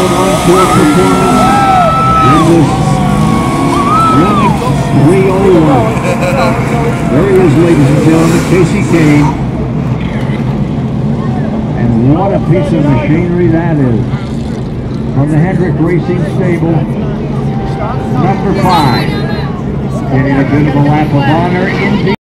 an encore performance in this Remix Rio. There he is, ladies and gentlemen, Kasey Kahne. And what a piece of machinery that is. From the Hendrick Racing Stable, number five. Getting a beautiful of lap of honor indeed.